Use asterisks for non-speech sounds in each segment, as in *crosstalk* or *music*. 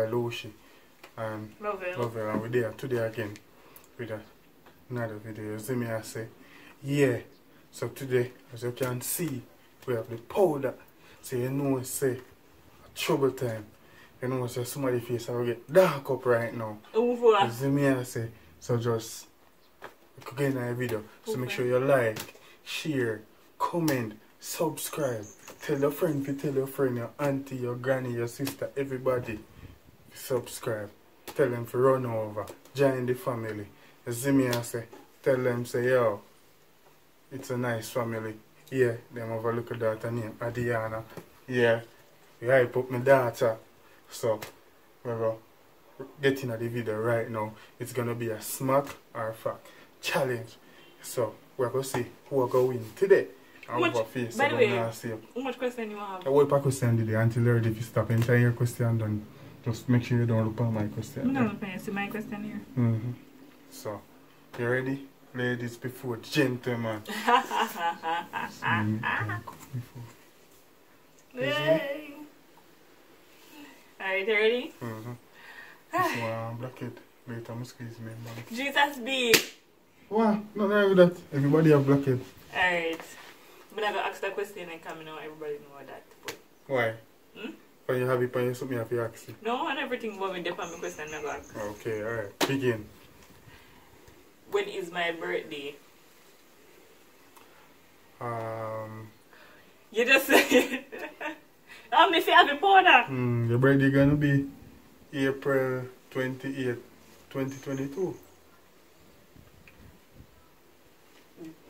everybody, I know it's your boy Luci and Lovell. Love it, and we're there today again with another video. You see me, I say, yeah. So today, as you can see, we have the powder. So you know, say, trouble time. You know, say somebody face I will get dark up right now. You Over. see me, I say, so just click in the video. So make sure you like, share, comment, subscribe. Tell your friend, if you tell your friend, your auntie, your granny, your sister, everybody, subscribe. Tell them to run over, join the family. You see me, I say, tell them, say, yo, it's a nice family. Yeah, them have a little daughter named Adiana. Yeah, we hype up my daughter. So, we go get into the video right now. It's gonna be a smack or fact challenge. So, we're gonna see who are going to win today. And Much- face. by the way- we're. How much question you have? I will pack question today until ready if you stop entire question done. Just make sure you don't look at my question. I'm not looking see my question here. Mm-hmm. So, you ready? Ladies before gentlemen. *laughs* Mm, before. Yay. Alright, you ready? Mm-hmm. *sighs* This one, black it. Later, I'm squeeze me, man. Jesus big. What? No, no, with that. Everybody have black it. Alright. I'm gonna ask that question and come know everybody know that. But Why? Hmm? When you have it, you something you have to ask no and everything about me depend on question I go. Okay, alright. Begin. When is my birthday? Um, You just say *laughs* I'm if you have a powder. hmm, your birthday gonna be April twenty eighth, twenty twenty two.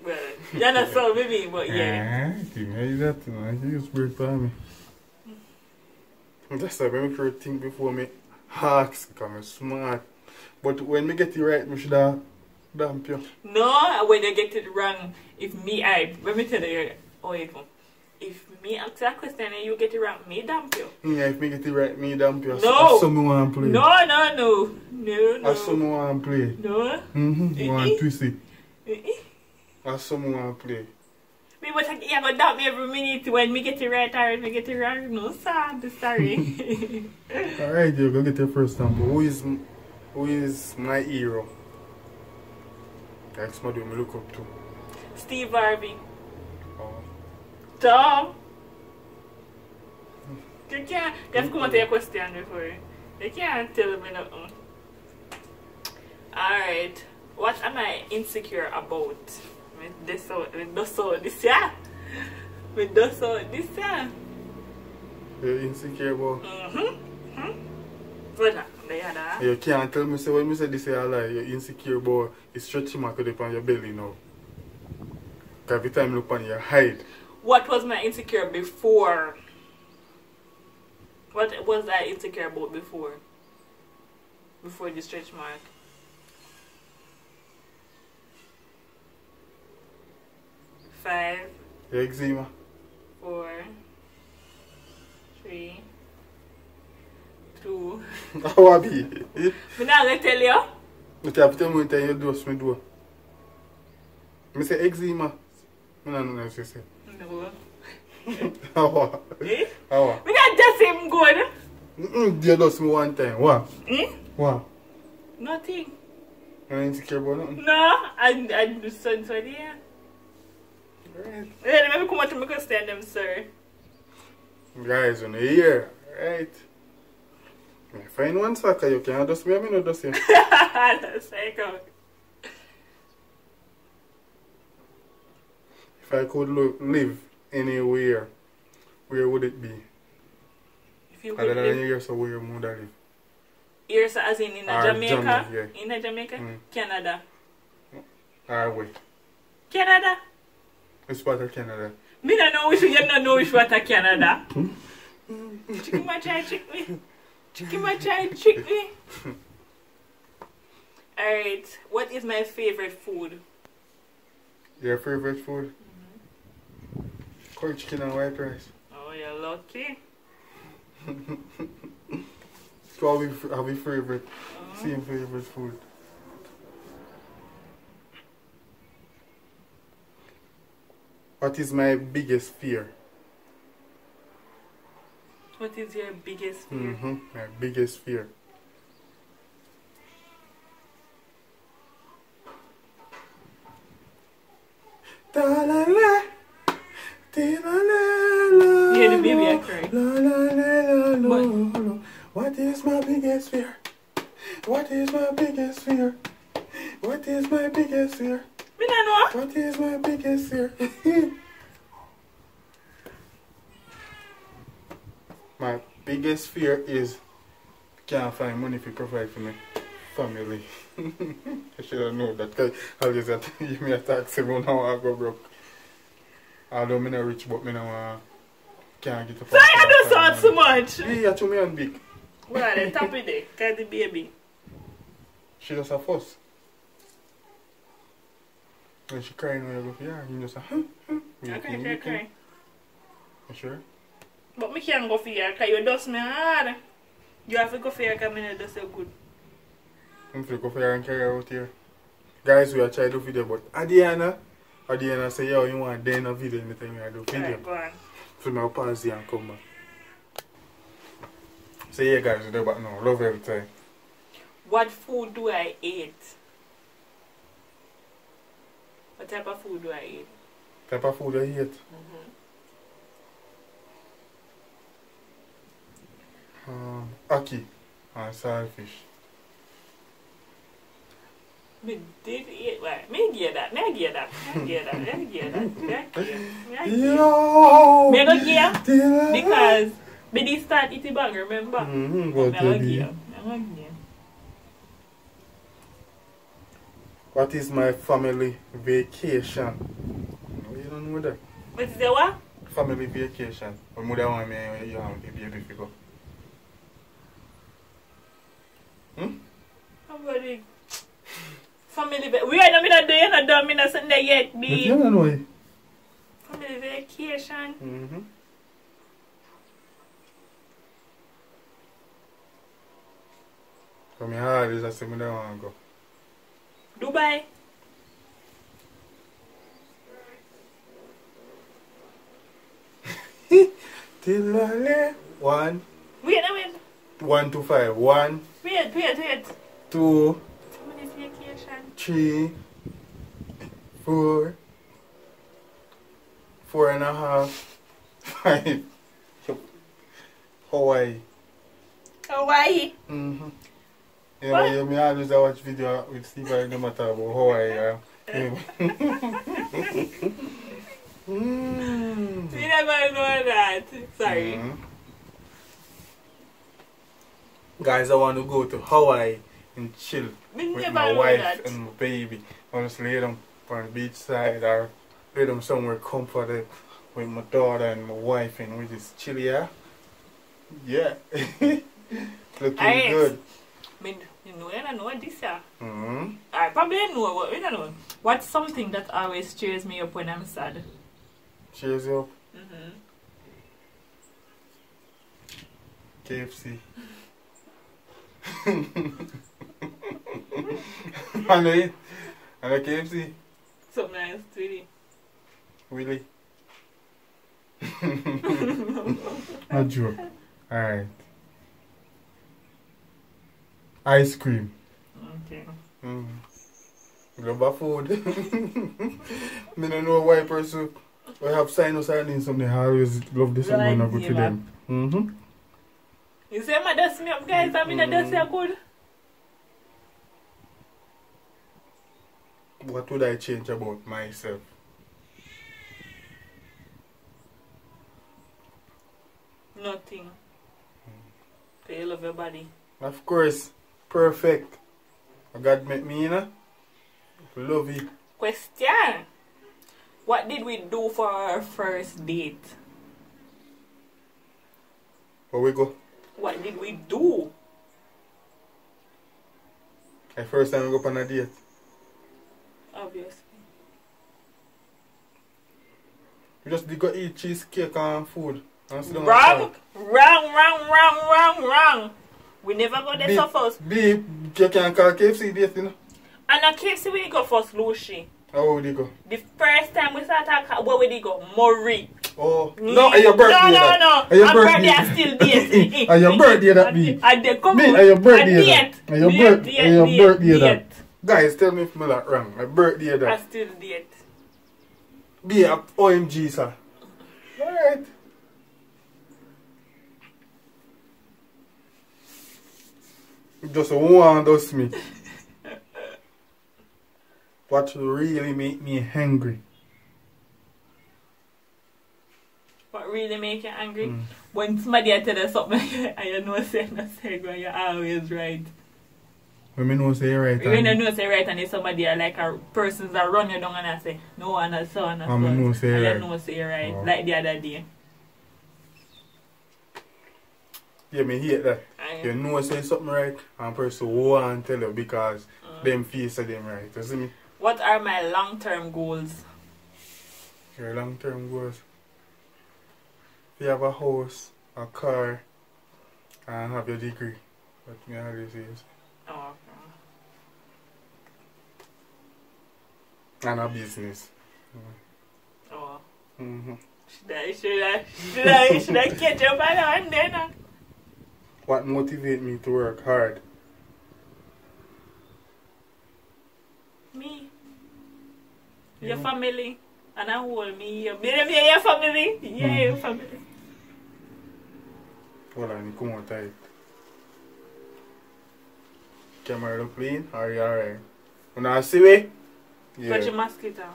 Well, yeah, that's so maybe, but yeah. Ah, think I that, you know. I just birth for me. That's why I make sure think before me ask, because I'm smart. But when me get it right, me should have damp you. No, when you get it wrong, if me, I let me tell you, oh, if me ask that question and you get it wrong, me dump you. Yeah, if me get it right, me damp you. No. Some me want play. No, no, no, no, no. As some me want play. No. Mm-hmm. You want twist it. As some me want play. Me but yeah, but dump me every minute when me get it right or when me get it wrong. No, sad, sorry. *laughs* Alright, you go get your first sample. Who is, who is my hero? That's somebody me look up to. Steve Harvey. Oh. Tom. You can't, you have to come and take a question before. You can't tell me nothing. Alright. What am I insecure about? Out, with this yeah? With this yeah? You're insecure about. Mm-hmm. Hmm? What that? The other? You can't tell me say when me say this is a lie, you're insecure about it's stretching mark on your belly now. every time you look on your hide. What was my insecure before? What was I insecure about before? Before the stretch mark? Five. Eczema. Four. Three. Two. *laughs* Awa bi. Mi nan retel yo? Mi te apite mwen ten yo dos mi do. Mi se eczema. Mi nan nan se se. No. *laughs* Awa. Eh? Awa. Mi nan jase m god. Mm, diyo dos mi one time. Wa? Hmm? Wa? Nothing. An yon ti kebo nan? No. An, an, son, son, yeah. Let me come out to my question them, sir. Guys, on the ear, right? Me Find one sucker you can dust me, I mean, not dust you. *laughs* That's psycho. If I could lo- live anywhere, where would it be? If you Other could than live here, so where would I live? here, so as in in Ah, Jamaica, Jamaica, in Jamaica, Mm. Canada, Our way. Canada. It's of Canada. Me don't know which you don't know which of Canada. Chicken my try trick me. Chicken my try trick me. Alright, what is my favorite food? Your favorite food? Corn chicken and white rice. Oh, you're lucky. *laughs* So have you, have you favorite, Uh-huh. same favorite food? What is my biggest fear? What is your biggest fear? Mm-hmm. My biggest fear. Da la la. Di la la la. Yeah, the baby la, I cry. La la la la What? la. la. What is my biggest fear? What is my biggest fear? What is my biggest fear? Me not know. What is my biggest fear? *laughs* my biggest fear is can't find money to provide for my family. *laughs* I should have known that because always that *laughs* give me a taxi when I want to go broke. Although I'm not rich but I don't want can't get up. Sorry, I don't sound so much. Yeah, to me and big. Well, the top of it, cause the baby. She just a fuss. When she crying when I go for you just a huh, huh. Okay, okay, okay. You sure? But me can't go for you, cause you dust me hard. You have to go for you, cause me dust you good. I'm gonna go for here and carry her out here. Guys, we are trying to do video, but Adiana, Adiana say, yo, you want to do a video anytime I do video. Alright, go on. So now pause here and come back. So yeah guys, we're back now. Love every time. What food do I eat? What type of food do I eat? Type of food you eat? Mm -hmm. um, ah, aki ah, and saltfish. Me did eat mm-hmm, what? Me get that. Me get that. Me get that. Me get that. Me get that. Yo! Me go get because me did start eating bag, remember? Mm-hmm, go me go get. Me go get. What is my family vacation? You don't know that. What is the what? Family vacation. But mother want me you have the baby figure. Hmm? Somebody. Family. va- We are not doing. You not done. Me not sitting there yet. Be you don't know it. family vacation. Mm-hmm. Come here, is I say me don't want go. Dubai. *laughs* One, Wait a minute. one to five. One, Wait, wait, wait. two, Family vacation. three, four, four and a half, *laughs* five. Hawaii. Hawaii. Mm-hmm. Yeah, What? yeah, me always I watch video with Steve and them matter about Hawaii. Yeah. *laughs* Yeah. mm. We never know that. Sorry. Mhm. Guys, I want to go to Hawaii and chill We with my wife that. and my baby. I want to lay them on the beach side or lay them somewhere comfortable with my daughter and my wife and we just chill, yeah? Yeah. *laughs* Looking Alright. good. Me, you know, I know what this is. hmm I probably know, we don't know. What's something that always cheers me up when I'm sad? Cheers you up. Mm-hmm. KFC. and I and a KFC. Something nice, sweetie. Really? A joke. *laughs* Alright. Ice cream. Okay. Mm. Of food. I don't know why person we have sinus and something I always love this one I go to them. Mm-hmm. You say my dust me up, guys. I mean, mm. dust you good. What would I change about myself? Nothing. Okay, you love your body. Of course, perfect. God make me, you know? Love you. Question. What did we do for our first date? Where we go? What did we do? The first time we go on a date. Obviously. We just did go eat cheesecake and food. And sit down and Wrong, wrong, wrong, wrong, wrong, wrong. We never go there Be- so first. Be, you can call KFC date, you know? And a KFC we go first, Luci. How would you go? The first time we start talking, where we did go? Murray. Oh, mm. no, and your birthday. No, no, no. And your My birthday I still *laughs* date. Eh. and your birthday that be. And they come Me, and your birthday And that. date. And your birth- date, your birthday that. Guys, tell me if I'm not wrong. My birthday that. I still date. Be a OMG, sir. Alright. Just one does me. What really make me angry? What really make you angry? Mm. When somebody tell you something *laughs* and you know say no say go, you're always right. When me know say right. When you and- know say right and if somebody are like a persons that run you down and I say no and a so and a so. And me know say and right. you know say right. Oh. Like the other day. Yeah, me hate that. I- You know say something right and person want tell you because Mm. them feel say them right. You see me? What are my long term goals? Your long term goals. If you have a house, a car, and have your degree. What me always say is. Oh, And a business. oh. hmm Should I, should I, should I, should I catch up on one then? What motivate me to work hard? Me. You Your know? family. And I hold me. You me, me, your family. Yeah, Mhm. your family. Hold on, you come out tight. Camera look clean? Are you alright? When I see me? Yeah. Touch your mosquito.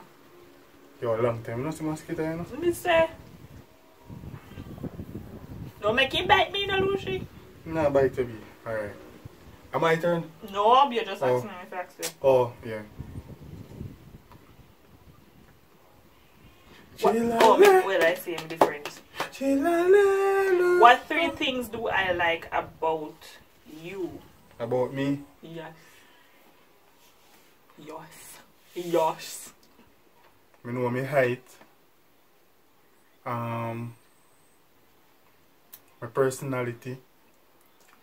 Yo, long time no see mosquito, you know? Let me say. Don't make him bite me, no, Luci. Nah, bite to be. Alright. Am I turn? No, you just Oh. ask me if I. Oh, yeah. What, oh, well, I see him different. What three things do I like about you? About me? Yes. Yes. Yes. Me know my height. Um, my personality.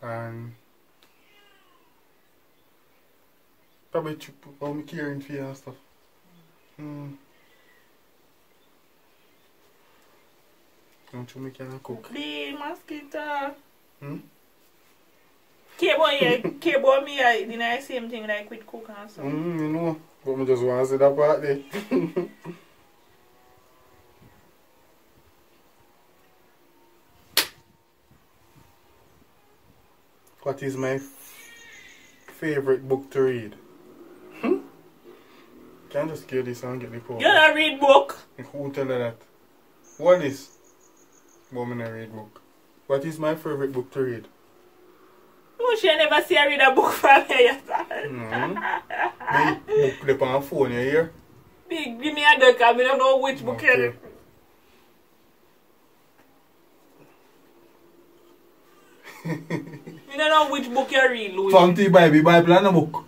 And probably caring for you and stuff. Hmm. Don't you make you cook? The mosquito. Hmm? Cable, yeah, cable me, I didn't I same thing like with cook and stuff. Hmm, you know. But me just want to that part there. What is my favorite book to read? Hmm? Can't just give this and get the power. You don't read book? Who tell her that? What is? Woman I read book. What is my favorite book to read? No, she never see I read a book *laughs* from yet. Mm-hmm. Me book the on phone, you hear? Big, give me a duck, I don't know which book Okay. you *laughs* You don't know which book you read, Louis. From the Bible, Bible and a book.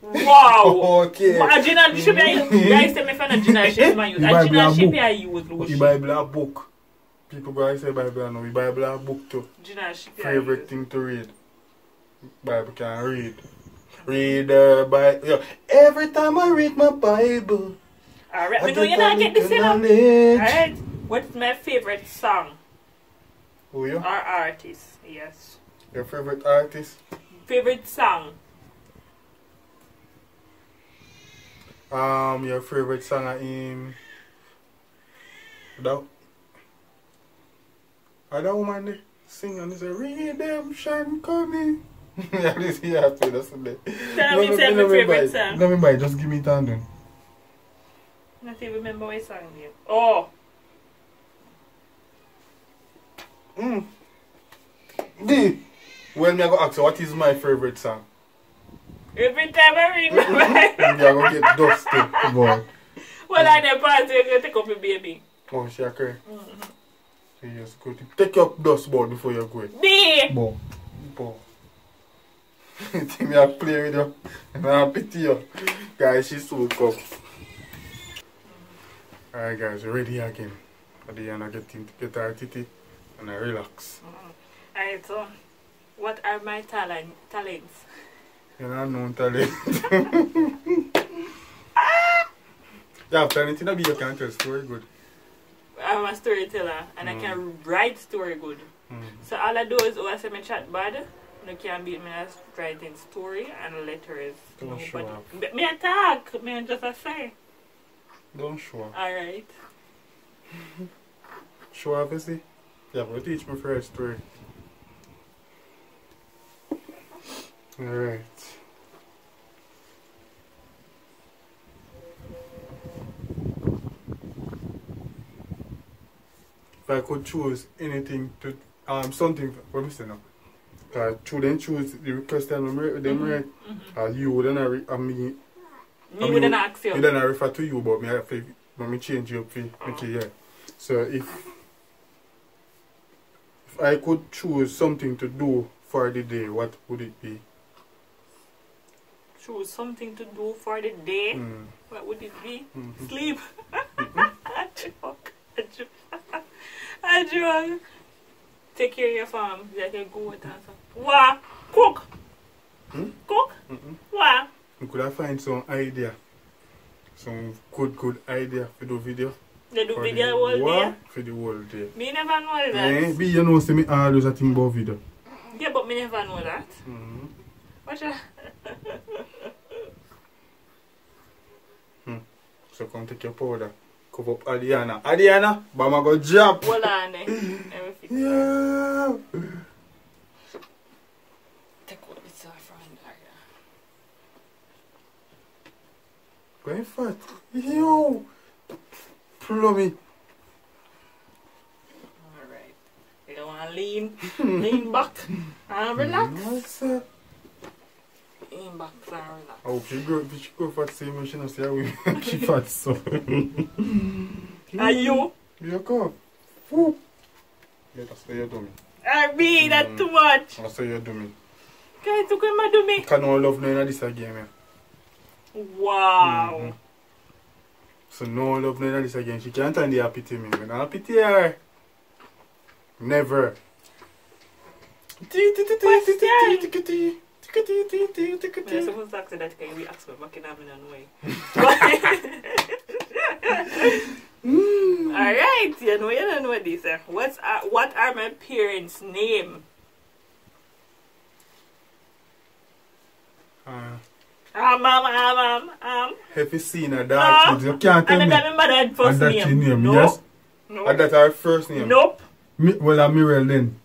Wow! *laughs* Okay. But a general ship I use. Guys tell me if I'm a general ship I use. The A Bible general a ship. I use, The Louis. Bible a book. People go say Bible and the Bible a book too. General ship I Favorite thing to read. Bible can read. Read uh, the Bible. Yo, every time I read my Bible, Alright, me know you not get this, know. Alright? What's my favorite song Who you? or artist? Yes. Your favorite artist? Favorite song? Um, your favorite song of him? That. That woman there sing and say redemption coming? *laughs* yeah, this he happy. That's the Tell me say my favorite song. Let me buy. Just give me time then. Not even remember what song name. Oh, Mm. D. When me I go ask you, what is my favorite song? every time I read my Me I go get dusty, boy. Well, I never pass you can take up your baby. Oh, she a cry. Mm-hmm. She just go take your dust board before you go. D! Bo. Bo. Think me I play with you. And I pity you. Guys, she's so up. Alright guys, ready again. At the end I get in get our titty and I relax. Alright, so what are my talent talents? You know, no talent. *laughs* you have talent in a be you can tell story good. I'm a storyteller and I can write story good. Mm. So all I do is I say my chat bad. You can beat me as writing story and letters. Don't No, show but me attack, me just a say. Don't show off. Alright. Show up, see? Yeah, but teach me first story. Alright. If I could choose anything to um something me say now? Uh, children choose the them right, them Mhm. right. Mhm. Uh, you then I, I mean Me I mean, wouldn't ask you. you then I refer to you but me I fi- but me change you up for make it yeah. So if I could choose something to do for the day, what would it be? Choose something to do for the day. Mm. What would it be? mhm. Sleep. I joke. I joke. I joke. Take care of your farm. Like a go and stuff. What? Cook. Hmm? Cook? What? You could I find some idea, some good good idea for the video. They do for video the, all what? day. For the whole day. Me never know that. Eh, be you know see me always a thing about video. Yeah, but me never know that. Mm-hmm. Watch out. So come take your powder. Cover up Adiana. Adiana, Bama go jump. Hold on *laughs* eh. Yeah. Going fat. Yo. plummy. Alright. You don't want to lean, lean back and relax. Mm, lean back and relax. Oh, if she go, if she go fat see me, she not see how we she fat so. *laughs* Are you? You go. Whoop. Yeah, that's what you're doing. I mean, that's too much. Mm, that's what you're doing. Guys, look at my doing. Can all love knowing this again, man. Wow. Mm -hmm. So no love no in this again. She can't turn the happy to me. I'll pity her. Never. I'm supposed to ask you that can we ask me back in a minute Mm. Alright, you know, you don't know this. eh. What's uh, what are my parents' name? Uh, Um, um, um, um, um. have you seen her Ah. dark kids? You can't tell And me. then my dad first And name. your name, no. yes? No. And that's our first name. Nope. Mi- well, I'm Mirel then.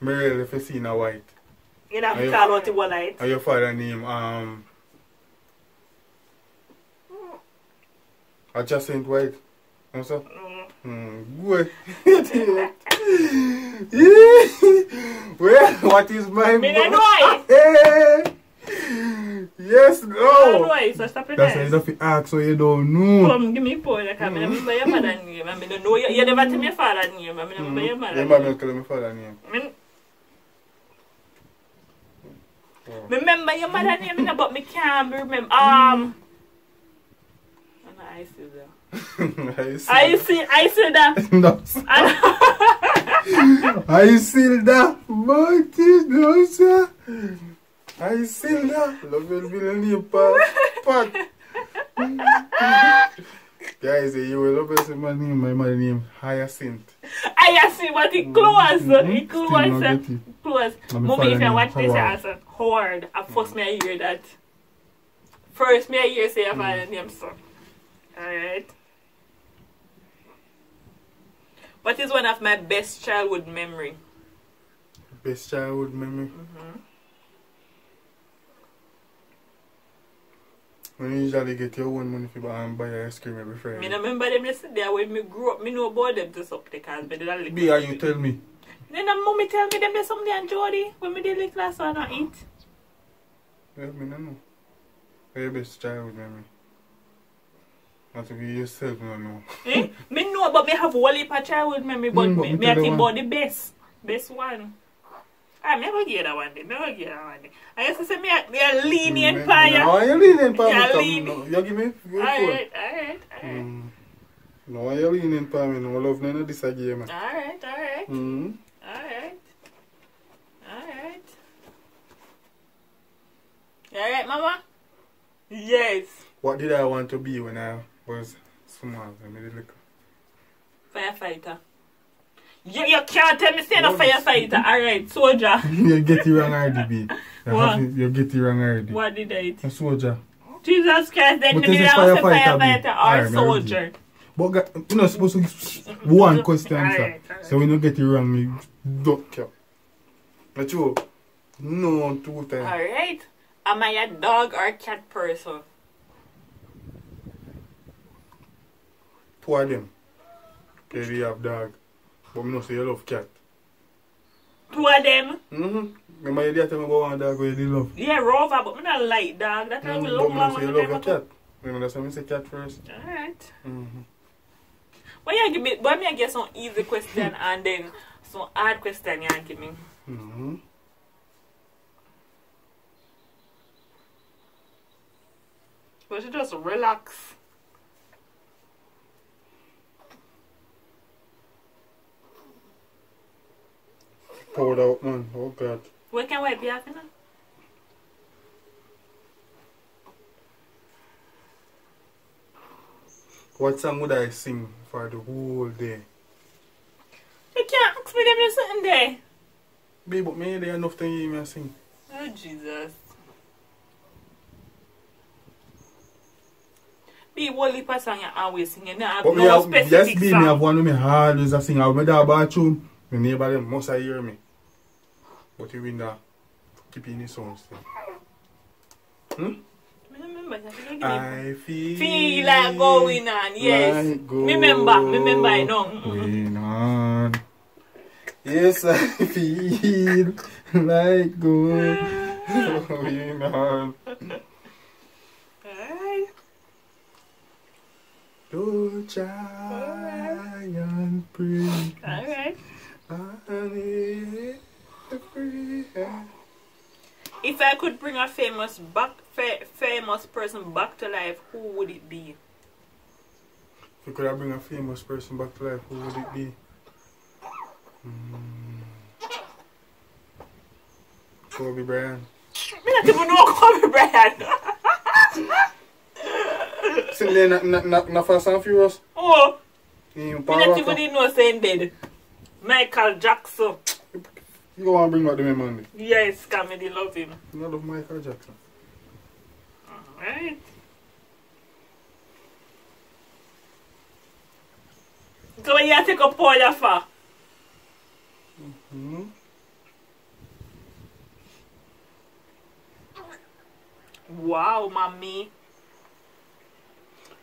Mirel, if you seen her white. You know, you- call out the one light. And your father name, um... I just ain't white. Know, sir? Mm. Good. *laughs* *laughs* *laughs* well, what is my... Me not. Hey! Yes, Oh. no! Why? So stop it That's why you have to ask so you don't know. Come, give me phone. I can't remember your mother's name. I don't know. You never tell me your father's name. I remember your mother's name. Your mother mm-hmm. tell me your father's name. Oh. Remember your mother's name, but me can't remember. Um, and I see that. *laughs* I see. I see that. *laughs* no. *laughs* I see that. Monkey, no, sir. I see that. Love will be part. Part. Guys, you will love my name. My mother name Hyacinth. I see what it close. Mhm. It Still close. uh, get it. Close. Mommy, if you name watch this as a Howard, at first me I hear that. First me I hear say your father name, so. Alright. What is one of my best childhood memory? Best childhood memory. Mm-hmm. When you usually get your own money for buy and buy ice cream every Me Friday. no remember them just there when me grew up. Me know about them just up because me did a little. Be and you tell me. Then the mommy tell me them there's something and Jody when me did little class and I eat. Yeah, me no know. Your best childhood memory? Not to be yourself, no know. *laughs* eh? Me know but me have whole heap of childhood memory but Mm, but me, me me I think about the best. Best one. I never get that one day. Never get that one day. I used to say me a, mm, me a lenient Mm, fire. No, you lenient for me. Yeah, no. You give me phone. Alright, alright, alright. Mm. No, you lenient for me. No love none of this again, man. Alright, alright, Mm. alright. Alright. You alright, mama? Yes. What did I want to be when I was small? I made it look. Firefighter. You, you can't tell me say no firefighter. Alright, soldier. *laughs* you get it wrong already, babe. *laughs* You, What? you get it wrong already. What did I A soldier. Jesus Christ, then But me is it did I say firefighter, firefighter or Alright, me already. soldier. But ga- you're not supposed to one question, sir. Alright, alright. So when you get it wrong, me duck you. But you, no, two times. Alright. Am I a dog or cat person? Two of them. Okay, they have dog. But me know say you love cat. Two of them. Mm-hmm. Remember you did tell me about one dog where you did love. Yeah, Rover, but me not like dog. That time Mm, we but look me know long say you love a cat. Remember that's why me say cat first. Alright. Mm-hmm. Why you give me why me I get some easy question *laughs* and then some hard question you give me? Mm-hmm. But you just relax. Poured out, man. Oh, God. Where can your you know? What song would I sing for the whole day? You can't ask me them you sitting there. Babe, but me there enough to hear me sing. Oh Jesus. Be what heap of song you always singing. You have But no have, yes, specific babe, song. me have one of me always a sing. I have my dad bathroom. My neighbor them must hear me. But you win that keeping the sound still. Hmm? I feel, feel like going on, yes. Like go remember, remember, I know. Going on. Yes, I feel like going on. Your giant prince. All right. If I could bring a famous back fa- famous person back to life, who would it be? If you could have bring a famous person back to life, who would it be? Hmm. Kobe Bryant. Me not even know Kobe Bryant. *laughs* Sitting there, na, na, na, na Fast and Furious. oh, me not even know saying dead. Michael Jackson. You want to bring back the memory. Yes, comedy love him. You love Michael Jackson. Alright. So when you take a pour your for? Hmm? Wow, mommy.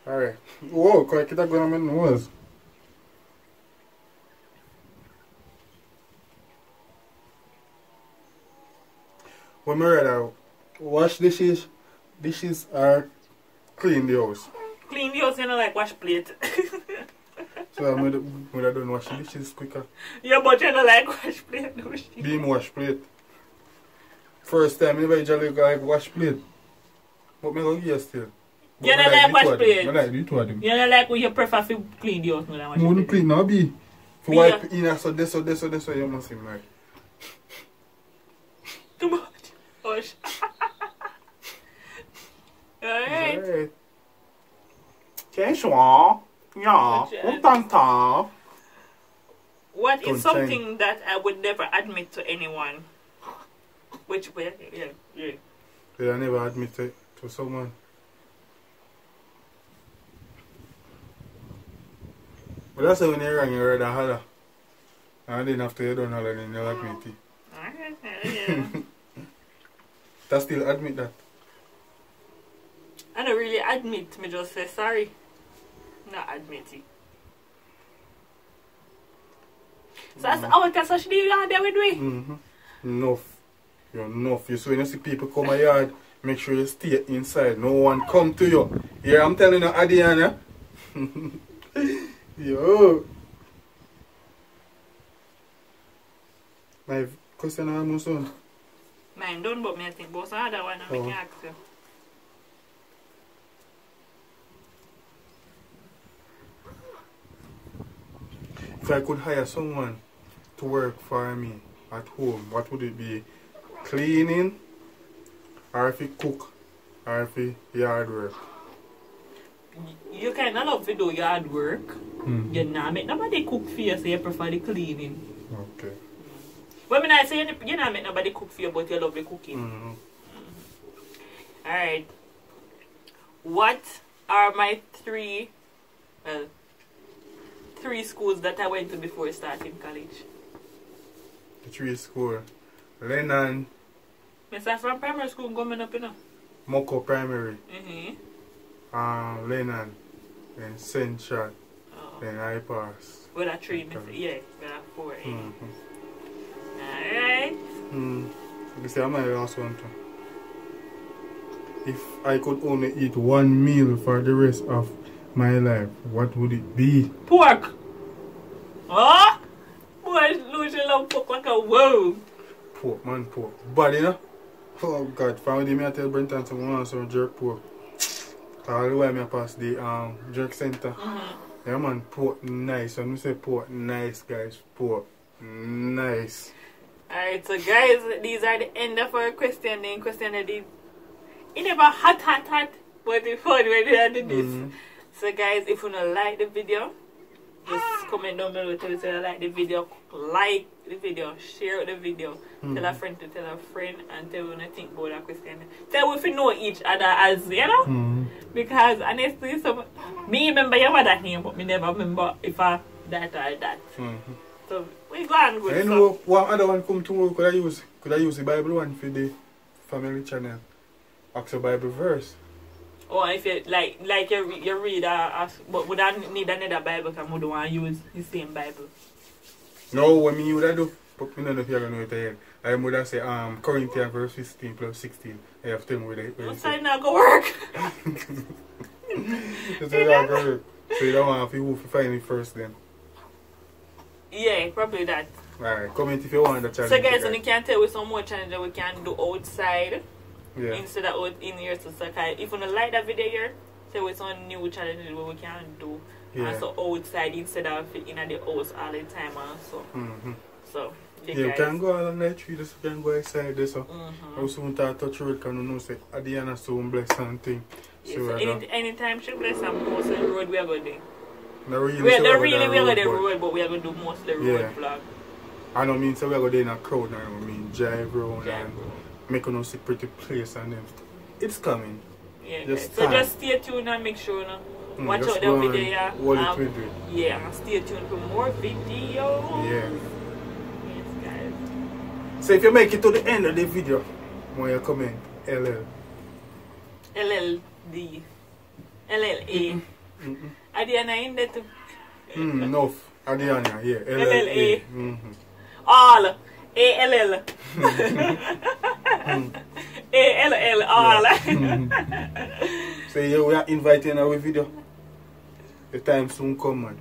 Alright. Whoa, quite kita going on my nose. When me rather wash dishes, dishes are clean the house. Clean yours, you know, like wash plate. *laughs* So I made when I don't wash the dishes quicker. yeah, but you know, like wash plate. do she? Beam wash plate. First time never jolly like wash plate. But me go here still. But You don't like the wash plate? I like the two of them. You know, like when you prefer to clean yours, no, than wash clean now be. Be wipe in so this so this so this so you must seem like. Much. push. Alright. Keshwa. Yeah. What What is something that I would never admit to anyone? Which way? Yeah. Yeah. Did I never admit it to someone? But that's when you're wrong, you're the holler. I didn't have oh. *laughs* to, you don't holler, then you're like me. Alright, yeah. That still admit that. I don't really admit, me just say sorry. Not admit it. So that's our what she did you there with me. Mm-hmm. Enough. You're enough. You so when you see people come my yard, make sure you stay inside. No one come to you. Yeah, I'm telling you, Adiana. *laughs* Yo. My question is almost done. Mine done, but me I think some other one and Oh. me can ask you. If I could hire someone to work for me at home, what would it be? Cleaning? Or if it cook? Or if it yard work? you kind of love to do yard work. Mm. You not make nobody cook for you, so you prefer the cleaning. Okay. Well, I mean, I say you, you not make nobody cook for you, but you love the cooking. Mm. Alright. What are my three, well, three schools that I went to before starting college? The three score. Lennon, I start from primary school coming up, you know. Moko Primary, Mm-hmm. um, Lennon, then Central, Oh. then I pass. Well, I three, me- yeah, well, I four. eh? Mm-hmm. Mm. Is my last one. If I could only eat one meal for the rest of my life, what would it be? Pork. Oh, boy, lose your love pork like a whoa. Pork, man, pork. But you know? Oh God, family me I tell Brenton to want some jerk pork. All the way me I pass the um jerk center. Mm-hmm. Yeah man, pork nice. We say pork nice guys, pork nice. Alright, so guys, these are the end of our question. Then question that it, never hot, hot, hot, but it's fun when you do this. Mhm. So guys, if you don't like the video, just comment down below tell us you like the video, like the video, share the video, tell a Mhm. friend to tell a friend, and tell what you think about that question. Tell if you know each other as you know, Mhm. because honestly, some me remember your mother name, but me never remember if I that or that. So we go and good. You know what other one come tomorrow could I use could I use the Bible one for the family channel? Ask a Bible verse. Or if you like, like you, you read, uh, but would I need another Bible? Because I don't want to use the same Bible. No, what me would I do? But me don't know if you're gonna know it again. I would have say um Corinthians verse 15 plus 16. I have to tell me where they where What it side *laughs* say. not go work? I got it. So you don't want to who to find it first then. Yeah, probably that. Alright, comment if you want the challenge. So guys, and you can tell with some more challenge that we can do outside Yeah. instead of out in here. So, so kind- if you don't like that video here, say with some new challenges what we can do. Yeah. And so outside instead of in the house all the time and so. Mm-hmm. So, Yeah, yeah, you can go along that tree, just you can go outside there so. Mm-hmm. I soon start touch road because you know say at the end of so bless and thing. Yeah, So so any, anytime she bless and post on the road, we are going to do. Not really, We are say not really, we are going to road, road, but we are going to do mostly road Yeah. vlog. I don't mean say we go there in a crowd now, I mean drive around Yeah. and make you know see pretty place and then it's coming. Yeah, Just so time. just stay tuned and make sure no, Mm, watch out the video. and Yeah, Hold it um, yeah, and stay tuned for more videos. Yeah. Yes, guys. So if you make it to the end of the video, when you comment LL. LLD. LLA. Mm-mm. Adiana in there too. Mm, enough. Adiana, yeah. LLA. LLA. Mm-hmm. All. A-L-L. A-L-L. All. So yeah, we are inviting our video. The time soon come man.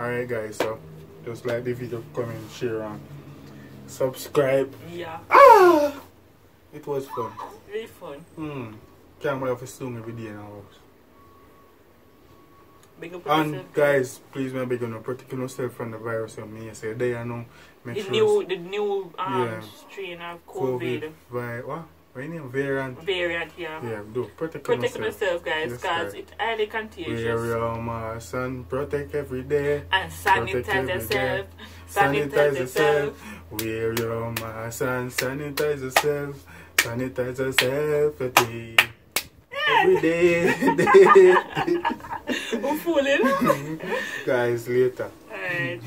Alright guys, so just like the video, comment, share and subscribe. yeah. Ah! It was fun. Very fun. Hmm. Can't wait for soon every day house. Big up And yourself. guys, please remember gonna protect yourself from the virus. You may say they are now. Make the sure new, the new um, Yeah. strain of COVID. COVID, Vi- what? What name? Variant. variant here. Yeah, do protect, Protect yourself. yourself, guys, because guys. it's highly contagious. Wear your mask and protect every day. And sanitize every yourself. Sanitize Sanitize yourself. Wear your mask and sanitize yourself. Sanitize yourself a day. Every day. day. *laughs* *laughs* We're fooling. Guys, later. Alright.